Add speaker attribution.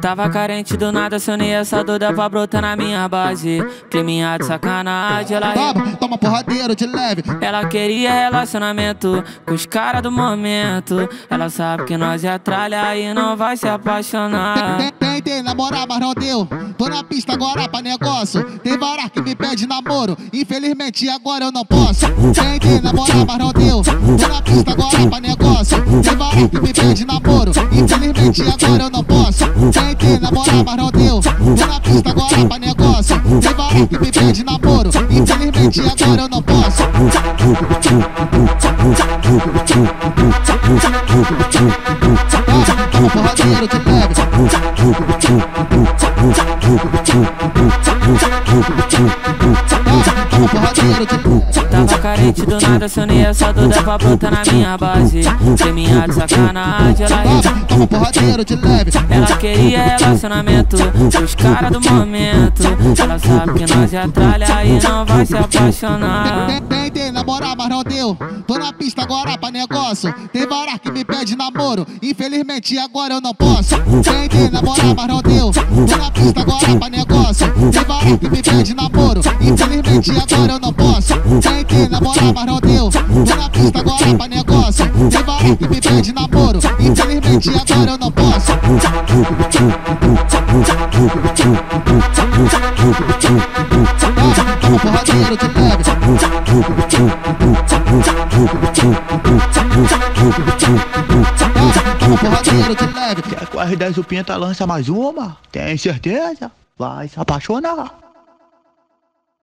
Speaker 1: Tava carente do nada, sonhei essa doida pra brotar na minha base. Criminha de sacanagem, ela.
Speaker 2: Toma, toma porradeiro de leve.
Speaker 1: Ela queria relacionamento com os caras do momento. Ela sabe que nós é tralha e não vai se apaixonar.
Speaker 2: Tentei namorar, mas não deu. Tô na pista agora pra negócio. Tem vara que me pede namoro. Infelizmente agora eu não posso. Tentei namorar, mas não deu. Tô na pista agora pra negócio. Tem vara que me pede namoro. Infelizmente agora eu não posso. Tentei namorar, mas não deu. Tô na pista agora pra negócio. Tem vara que me pede namoro. Infelizmente agora eu não posso. Toma porradeiro de leve.
Speaker 1: Tava carente do nada, sonhei essa doida pra brotar na minha base. Criminha de sacanagem, ela. Ela queria relacionamento os caras do momento. Ela sabe que nós é tralha e não vai se apaixonar.
Speaker 2: Não deu. Tô na pista agora pra negócio. Tem vara que me pede namoro. Infelizmente agora eu não posso. Tentei namorar, mas não deu. Tô na pista agora pra negócio. Tem vara que me pede namoro. Infelizmente agora eu não posso. Tentei namorar, mas não deu. Tô na pista agora pra negócio. Tem vara que me pede namoro. Infelizmente agora eu não posso. Porradeiro de leve.
Speaker 3: Quer com as 10 o Pinta lança mais uma? Tem certeza? Vai se apaixonar.